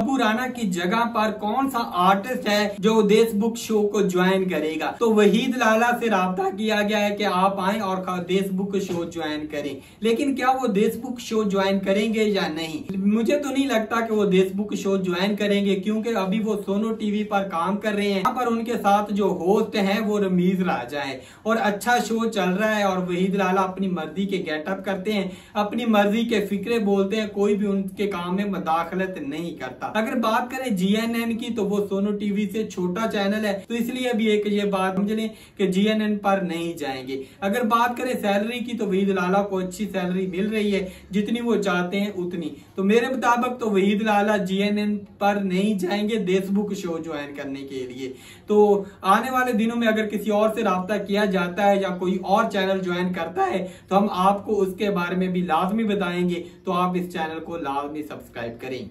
अबू राना की जगह पर कौन सा आर्टिस्ट है जो देश बुक शो को ज्वाइन करेगा? तो वहीद लाला से रहा किया गया है कि आप आए और देश बुक शो ज्वाइन करें। लेकिन क्या वो देश बुक शो ज्वाइन करेंगे या नहीं? मुझे तो नहीं लगता कि वो देश बुक शो ज्वाइन करेंगे, क्योंकि अभी वो सोनो टीवी पर काम कर रहे हैं। यहाँ पर उनके साथ जो होस्ट है, वो रमीज राजा है। और अच्छा शो चल रहा है और वहीद लाला अपनी मर्ज़ी के गेटअप करते हैं। अपनी मर्ज़ी के फिक्रे बोलते हैं, कोई भी उनके काम में मदाखलत नहीं करता। था अगर बात करें जीएनएन की तो वो सोनो टीवी से छोटा चैनल है तो इसलिए अभी एक ये बात समझ लें कि जीएनएन पर नहीं जाएँगे। अगर बात करें सैलरी की तो वहीद लाला को अच्छी सैलरी मिल रही है, जितनी वो चाहते हैं उतनी। तो मेरे मुताबिक तो वहीद लाला जीएनएन पर नहीं जाएँगे देशबुक शो ज्वाइन करने के लिए। तो आने वाले दिनों में अगर किसी और से रहा किया जाता है या कोई और चैनल ज्वाइन करता है तो हम आपको उसके बारे में भी लाजमी बताएँगे तो आप इस चैनल को लाजमी सब्सक्राइब करें।